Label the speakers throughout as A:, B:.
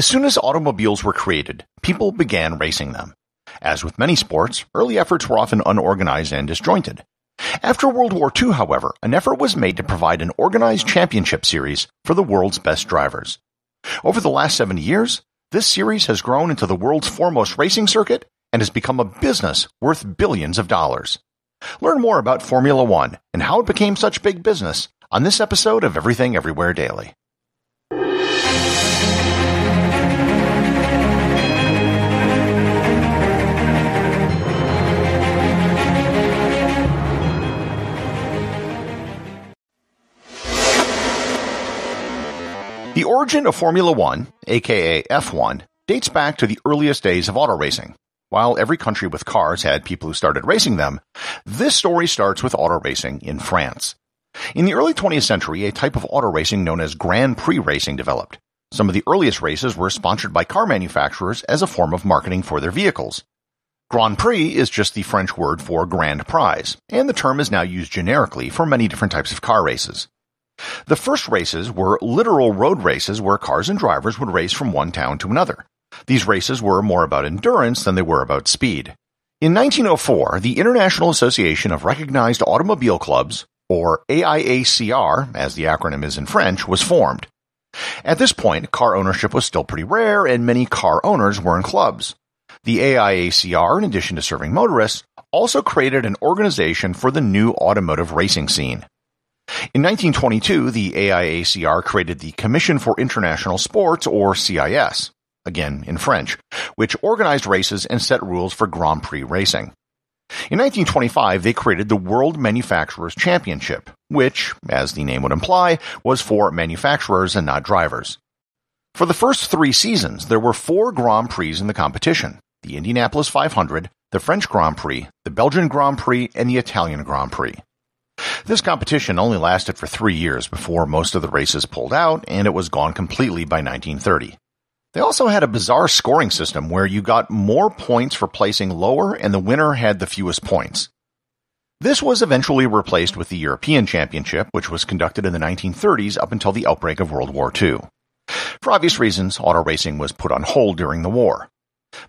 A: As soon as automobiles were created, people began racing them. As with many sports, early efforts were often unorganized and disjointed. After World War II, however, an effort was made to provide an organized championship series for the world's best drivers. Over the last 70 years, this series has grown into the world's foremost racing circuit and has become a business worth billions of dollars. Learn more about Formula One and how it became such big business on this episode of Everything Everywhere Daily. Origin of Formula One, aka F1, dates back to the earliest days of auto racing. While every country with cars had people who started racing them, this story starts with auto racing in France. In the early 20th century, a type of auto racing known as Grand Prix racing developed. Some of the earliest races were sponsored by car manufacturers as a form of marketing for their vehicles. Grand Prix is just the French word for grand prize, and the term is now used generically for many different types of car races. The first races were literal road races where cars and drivers would race from one town to another. These races were more about endurance than they were about speed. In 1904, the International Association of Recognized Automobile Clubs, or AIACR, as the acronym is in French, was formed. At this point, car ownership was still pretty rare and many car owners were in clubs. The AIACR, in addition to serving motorists, also created an organization for the new automotive racing scene. In 1922, the AIACR created the Commission for International Sports, or CIS, again in French, which organized races and set rules for Grand Prix racing. In 1925, they created the World Manufacturers Championship, which, as the name would imply, was for manufacturers and not drivers. For the first three seasons, there were four Grand Prix in the competition the Indianapolis 500, the French Grand Prix, the Belgian Grand Prix, and the Italian Grand Prix. This competition only lasted for three years before most of the races pulled out, and it was gone completely by 1930. They also had a bizarre scoring system where you got more points for placing lower and the winner had the fewest points. This was eventually replaced with the European Championship, which was conducted in the 1930s up until the outbreak of World War II. For obvious reasons, auto racing was put on hold during the war.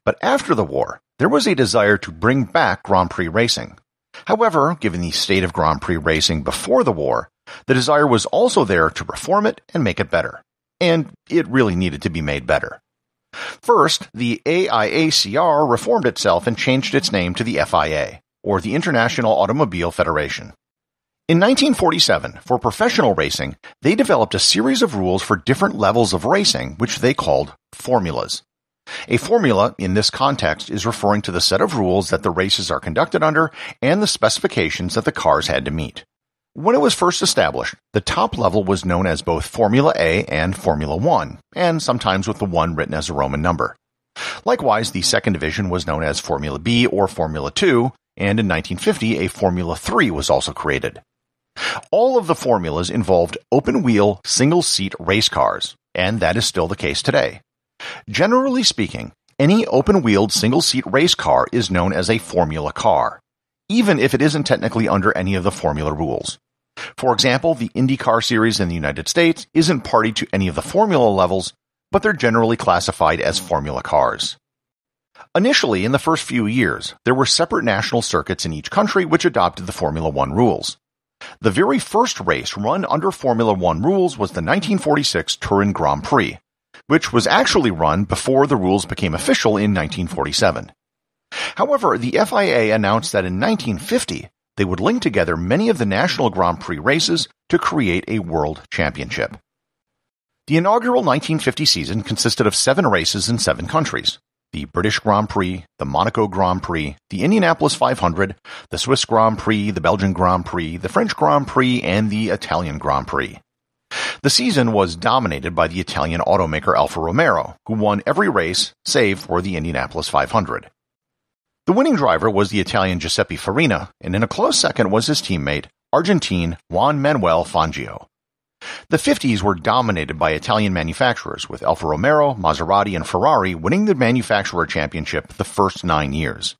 A: But after the war, there was a desire to bring back Grand Prix racing. However, given the state of Grand Prix racing before the war, the desire was also there to reform it and make it better. And it really needed to be made better. First, the AIACR reformed itself and changed its name to the FIA, or the International Automobile Federation. In 1947, for professional racing, they developed a series of rules for different levels of racing, which they called formulas. A formula in this context is referring to the set of rules that the races are conducted under and the specifications that the cars had to meet. When it was first established, the top level was known as both Formula A and Formula 1, and sometimes with the 1 written as a Roman number. Likewise, the second division was known as Formula B or Formula 2, and in 1950 a Formula 3 was also created. All of the formulas involved open wheel, single seat race cars, and that is still the case today. Generally speaking, any open-wheeled single-seat race car is known as a formula car, even if it isn't technically under any of the formula rules. For example, the IndyCar series in the United States isn't party to any of the formula levels, but they're generally classified as formula cars. Initially, in the first few years, there were separate national circuits in each country which adopted the Formula One rules. The very first race run under Formula One rules was the 1946 Turin Grand Prix, which was actually run before the rules became official in 1947. However, the FIA announced that in 1950 they would link together many of the national Grand Prix races to create a world championship. The inaugural 1950 season consisted of seven races in seven countries the British Grand Prix, the Monaco Grand Prix, the Indianapolis 500, the Swiss Grand Prix, the Belgian Grand Prix, the French Grand Prix, and the Italian Grand Prix. The season was dominated by the Italian automaker Alfa Romeo, who won every race save for the Indianapolis 500. The winning driver was the Italian Giuseppe Farina, and in a close second was his teammate, Argentine Juan Manuel Fangio. The 50s were dominated by Italian manufacturers, with Alfa Romeo, Maserati, and Ferrari winning the manufacturer championship the first nine years.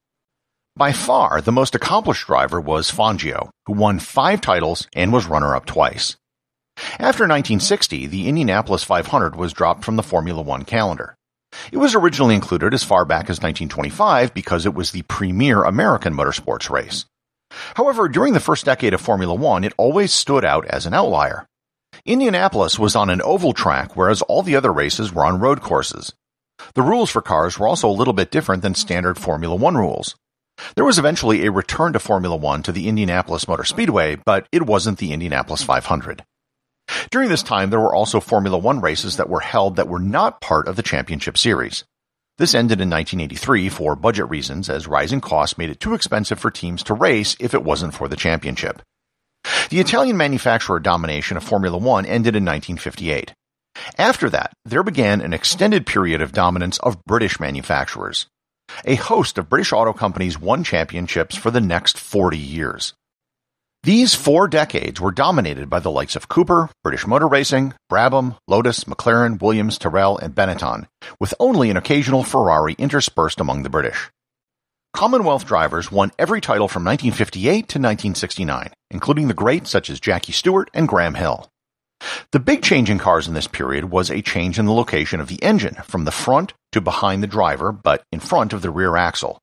A: By far, the most accomplished driver was Fangio, who won five titles and was runner-up twice. After 1960, the Indianapolis 500 was dropped from the Formula One calendar. It was originally included as far back as 1925 because it was the premier American motorsports race. However, during the first decade of Formula One, it always stood out as an outlier. Indianapolis was on an oval track, whereas all the other races were on road courses. The rules for cars were also a little bit different than standard Formula One rules. There was eventually a return to Formula One to the Indianapolis Motor Speedway, but it wasn't the Indianapolis 500. During this time, there were also Formula One races that were held that were not part of the championship series. This ended in 1983 for budget reasons, as rising costs made it too expensive for teams to race if it wasn't for the championship. The Italian manufacturer domination of Formula One ended in 1958. After that, there began an extended period of dominance of British manufacturers. A host of British auto companies won championships for the next 40 years. These four decades were dominated by the likes of Cooper, British Motor Racing, Brabham, Lotus, McLaren, Williams, Tyrrell, and Benetton, with only an occasional Ferrari interspersed among the British. Commonwealth drivers won every title from 1958 to 1969, including the greats such as Jackie Stewart and Graham Hill. The big change in cars in this period was a change in the location of the engine from the front to behind the driver, but in front of the rear axle.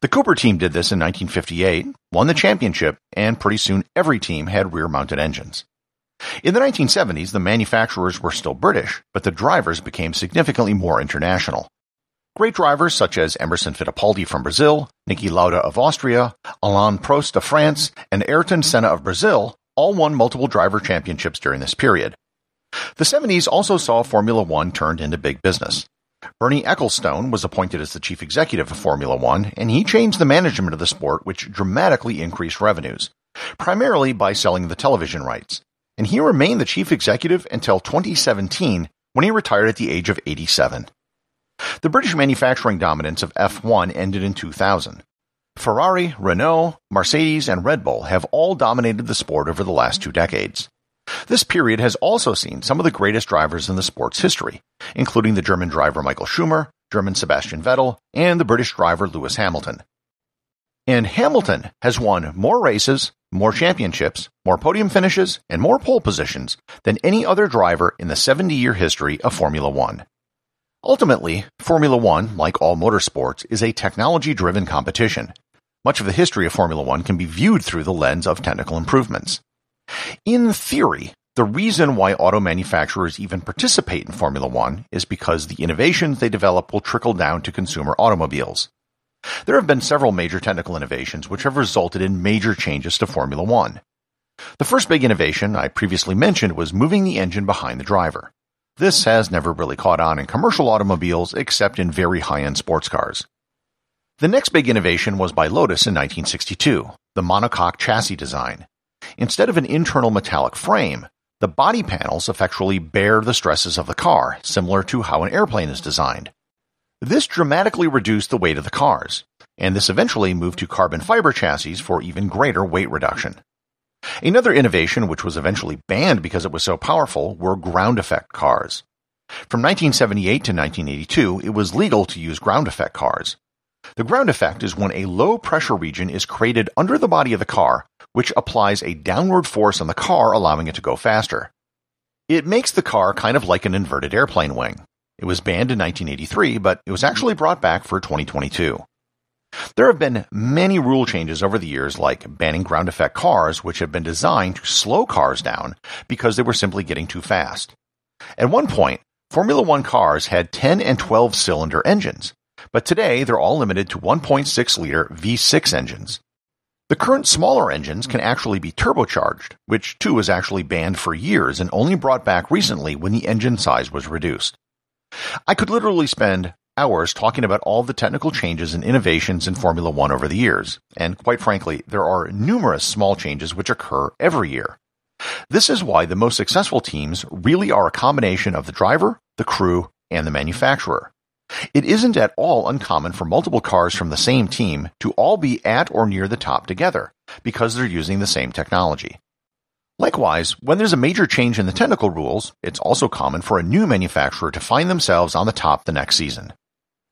A: The Cooper team did this in 1958, won the championship, and pretty soon every team had rear mounted engines. In the 1970s, the manufacturers were still British, but the drivers became significantly more international. Great drivers such as Emerson Fittipaldi from Brazil, Niki Lauda of Austria, Alain Prost of France, and Ayrton Senna of Brazil all won multiple driver championships during this period. The 70s also saw Formula One turned into big business. Bernie Ecclestone was appointed as the chief executive of Formula One, and he changed the management of the sport, which dramatically increased revenues, primarily by selling the television rights. And he remained the chief executive until 2017, when he retired at the age of 87. The British manufacturing dominance of F1 ended in 2000. Ferrari, Renault, Mercedes, and Red Bull have all dominated the sport over the last two decades. This period has also seen some of the greatest drivers in the sport's history, including the German driver Michael Schumacher, German Sebastian Vettel, and the British driver Lewis Hamilton. And Hamilton has won more races, more championships, more podium finishes, and more pole positions than any other driver in the 70 year history of Formula One. Ultimately, Formula One, like all motorsports, is a technology driven competition. Much of the history of Formula One can be viewed through the lens of technical improvements. In theory, the reason why auto manufacturers even participate in Formula One is because the innovations they develop will trickle down to consumer automobiles. There have been several major technical innovations which have resulted in major changes to Formula One. The first big innovation I previously mentioned was moving the engine behind the driver. This has never really caught on in commercial automobiles except in very high-end sports cars. The next big innovation was by Lotus in 1962, the monocoque chassis design. Instead of an internal metallic frame, the body panels effectually bear the stresses of the car, similar to how an airplane is designed. This dramatically reduced the weight of the cars, and this eventually moved to carbon fiber chassis for even greater weight reduction. Another innovation which was eventually banned because it was so powerful were ground effect cars. From 1978 to 1982, it was legal to use ground effect cars. The ground effect is when a low pressure region is created under the body of the car, which applies a downward force on the car, allowing it to go faster. It makes the car kind of like an inverted airplane wing. It was banned in 1983, but it was actually brought back for 2022. There have been many rule changes over the years, like banning ground effect cars, which have been designed to slow cars down because they were simply getting too fast. At one point, Formula One cars had 10 and 12 cylinder engines, but today they're all limited to 1.6 liter V6 engines. The current smaller engines can hmm. actually be turbocharged, which too was actually banned for years and only brought back recently when the engine size was reduced. I could literally spend hours talking about all the technical changes and innovations in Formula One over the years, and quite frankly, there are numerous small changes which occur every year. This is why the most successful teams really are a combination of the driver, the crew, and the manufacturer. It isn't at all uncommon for multiple cars from the same team to all be at or near the top together, because they're using the same technology. Likewise, when there's a major change in the technical rules, it's also common for a new manufacturer to find themselves on the top the next season.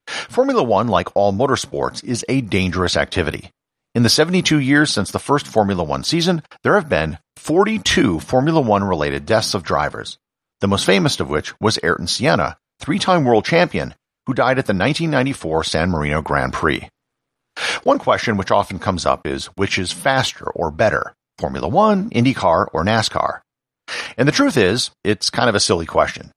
A: Formula One, like all motorsports, is a dangerous activity. In the 72 years since the first Formula One season, there have been 42 Formula One related deaths of drivers, the most famous of which was Ayrton Senna, three time world champion, who died at the 1994 San Marino Grand Prix. One question which often comes up is which is faster or better, Formula One, IndyCar, or NASCAR? And the truth is, it's kind of a silly question.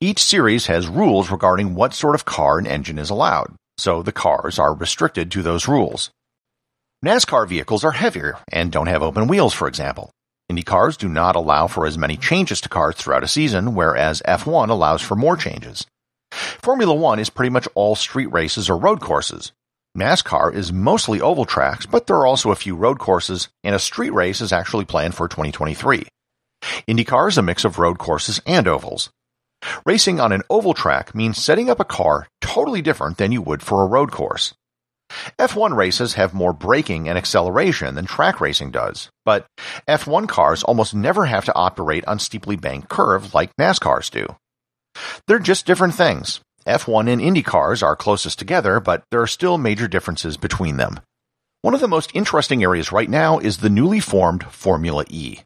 A: Each series has rules regarding what sort of car and engine is allowed, so the cars are restricted to those rules. NASCAR vehicles are heavier and don't have open wheels, for example. Indy cars do not allow for as many changes to cars throughout a season, whereas F1 allows for more changes. Formula One is pretty much all street races or road courses. NASCAR is mostly oval tracks, but there are also a few road courses, and a street race is actually planned for 2023. IndyCar is a mix of road courses and ovals. Racing on an oval track means setting up a car totally different than you would for a road course. F1 races have more braking and acceleration than track racing does, but F1 cars almost never have to operate on steeply banked curves like NASCARs do. They're just different things. F1 and Indy cars are closest together, but there are still major differences between them. One of the most interesting areas right now is the newly formed Formula E.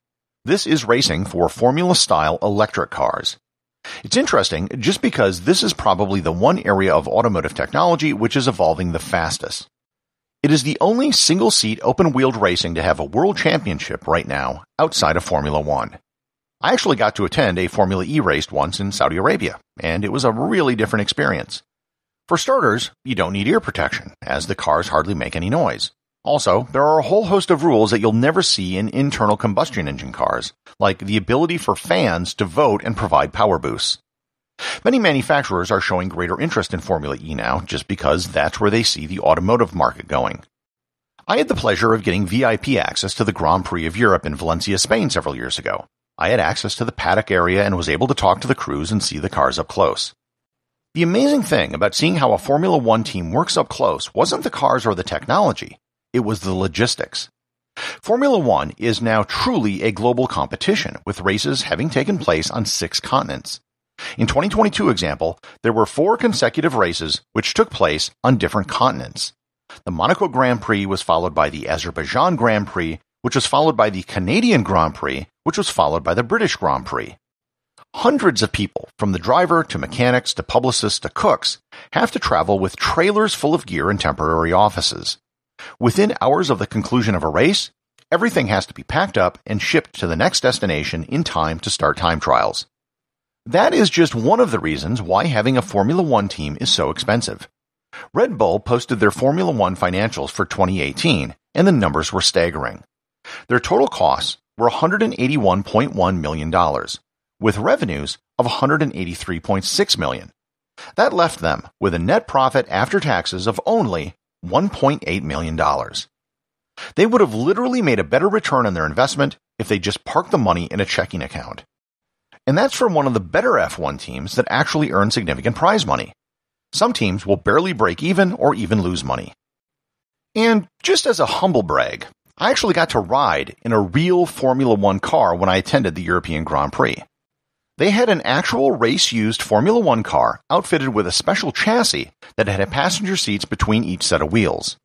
A: This is racing for Formula style electric cars. It's interesting just because this is probably the one area of automotive technology which is evolving the fastest. It is the only single seat open wheeled racing to have a world championship right now outside of Formula One. I actually got to attend a Formula E race once in Saudi Arabia, and it was a really different experience. For starters, you don't need ear protection, as the cars hardly make any noise. Also, there are a whole host of rules that you'll never see in internal combustion engine cars, like the ability for fans to vote and provide power boosts. Many manufacturers are showing greater interest in Formula E now just because that's where they see the automotive market going. I had the pleasure of getting VIP access to the Grand Prix of Europe in Valencia, Spain several years ago. I had access to the paddock area and was able to talk to the crews and see the cars up close. The amazing thing about seeing how a Formula One team works up close wasn't the cars or the technology, it was the logistics. Formula One is now truly a global competition, with races having taken place on six continents. In 2022 example, there were four consecutive races which took place on different continents. The Monaco Grand Prix was followed by the Azerbaijan Grand Prix, which was followed by the Canadian Grand Prix, which was followed by the British Grand Prix. Hundreds of people, from the driver to mechanics to publicists to cooks, have to travel with trailers full of gear and temporary offices. Within hours of the conclusion of a race, everything has to be packed up and shipped to the next destination in time to start time trials. That is just one of the reasons why having a Formula One team is so expensive. Red Bull posted their Formula One financials for 2018, and the numbers were staggering. Their total costs were $181.1 million, with revenues of 183.6 million. That left them with a net profit after taxes of only $1.8 million. They would have literally made a better return on their investment if they just parked the money in a checking account. And that's from one of the better F1 teams that actually earn significant prize money. Some teams will barely break even or even lose money. And just as a humble brag, I actually got to ride in a real Formula One car when I attended the European Grand Prix. They had an actual race used Formula One car outfitted with a special chassis that had passenger seats between each set of wheels.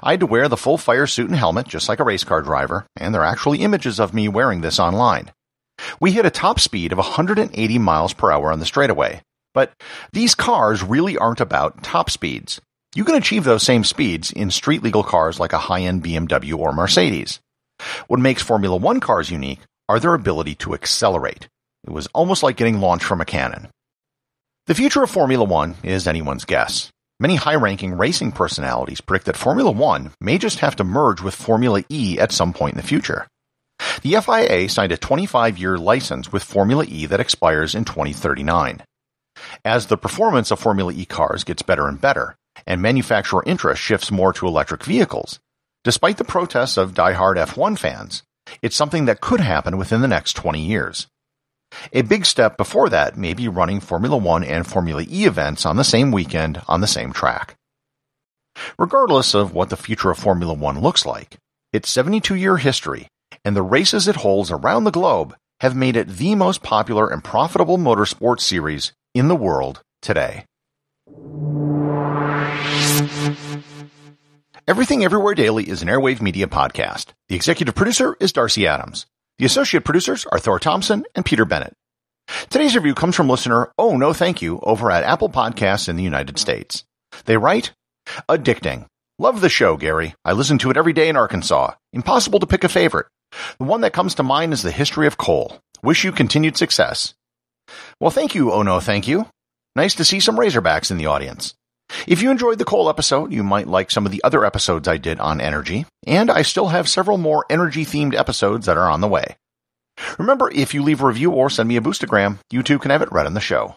A: I had to wear the full fire suit and helmet just like a race car driver, and there are actually images of me wearing this online. We hit a top speed of 180 miles per hour on the straightaway, but these cars really aren't about top speeds. You can achieve those same speeds in street legal cars like a high-end BMW or Mercedes. What makes Formula One cars unique are their ability to accelerate. It was almost like getting launched from a cannon. The future of Formula One is anyone's guess. Many high ranking racing personalities predict that Formula One may just have to merge with Formula E at some point in the future. The FIA signed a 25 year license with Formula E that expires in 2039. As the performance of Formula E cars gets better and better, and manufacturer interest shifts more to electric vehicles, despite the protests of die-hard F1 fans, it's something that could happen within the next 20 years. A big step before that may be running Formula One and Formula E events on the same weekend on the same track. Regardless of what the future of Formula One looks like, its 72 year history and the races it holds around the globe have made it the most popular and profitable motorsport series in the world today. Everything Everywhere Daily is an Airwave Media podcast. The executive producer is Darcy Adams. The associate producers are Thor Thomsen and Peter Bennett. Today's review comes from listener Oh No Thank You over at Apple Podcasts in the United States. They write, Addicting. Love the show, Gary. I listen to it every day in Arkansas. Impossible to pick a favorite. The one that comes to mind is the history of coal. Wish you continued success. Well, thank you, Oh No Thank You. Nice to see some Razorbacks in the audience. If you enjoyed the coal episode, you might like some of the other episodes I did on energy, and I still have several more energy themed episodes that are on the way. Remember, if you leave a review or send me a boostagram, you too can have it read on the show.